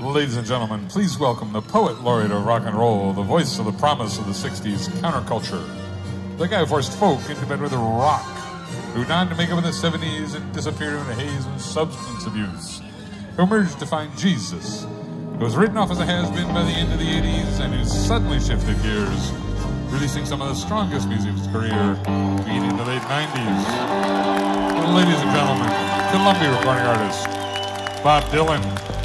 Ladies and gentlemen, please welcome the poet laureate of rock and roll, the voice of the promise of the 60s counterculture, the guy who forced folk into bed with rock, who died to make up in the 70s and disappeared in a haze of substance abuse, who emerged to find Jesus, who was written off as a has-been by the end of the 80s and who suddenly shifted gears, releasing some of the strongest music of his career, beginning the late 90s. Ladies and gentlemen, Columbia recording artist, Bob Dylan.